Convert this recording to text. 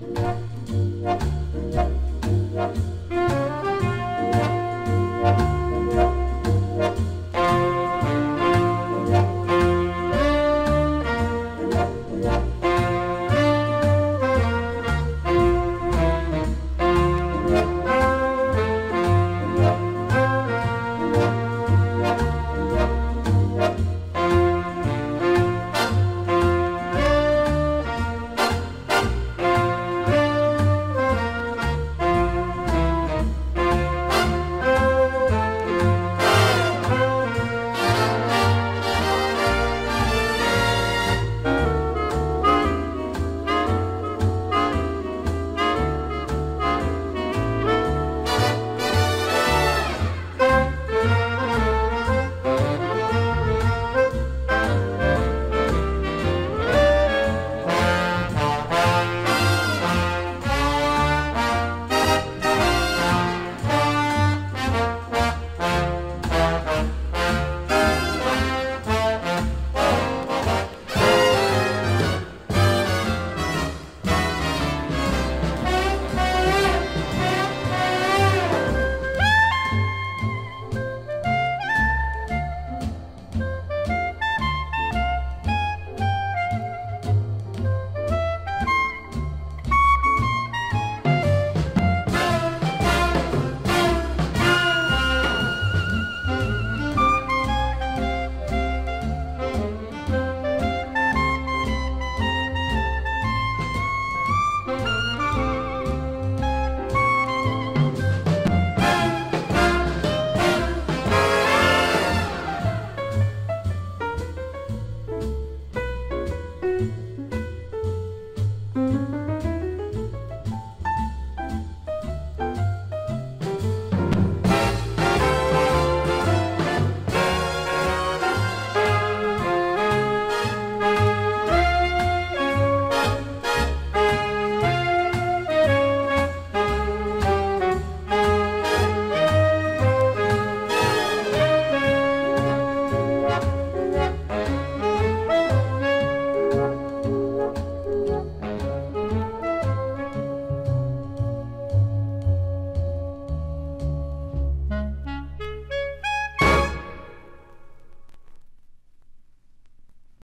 Bye.